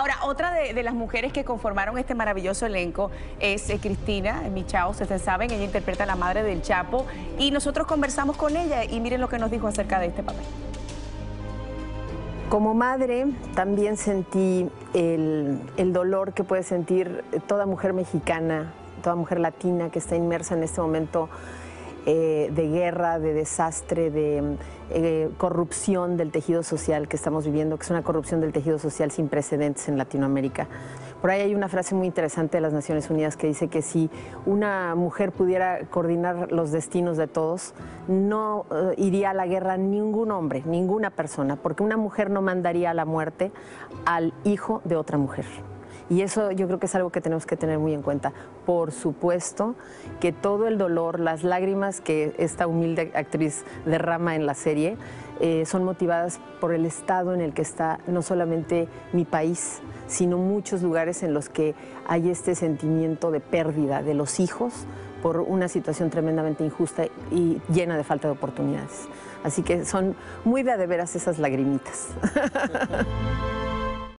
Ahora, otra de, las mujeres que conformaron este maravilloso elenco es eh, Cristina Michao, ustedes saben, ella interpreta a la madre del Chapo y nosotros conversamos con ella y miren lo que nos dijo acerca de este papel. Como madre también sentí el, dolor que puede sentir toda mujer mexicana, toda mujer latina que está inmersa en este momento eh, de guerra, de desastre, de eh, corrupción del tejido social que estamos viviendo, que es una corrupción del tejido social sin precedentes en Latinoamérica. Por ahí hay una frase muy interesante de las Naciones Unidas que dice que si una mujer pudiera coordinar los destinos de todos, no eh, iría a la guerra ningún hombre, ninguna persona, porque una mujer no mandaría a la muerte al hijo de otra mujer. Y eso yo creo que es algo que tenemos que tener muy en cuenta. Por supuesto que todo el dolor, las lágrimas que esta humilde actriz derrama en la serie, eh, son motivadas por el estado en el que está no solamente mi país, sino muchos lugares en los que hay este sentimiento de pérdida de los hijos por una situación tremendamente injusta y llena de falta de oportunidades. Así que son muy de, de veras esas lagrimitas.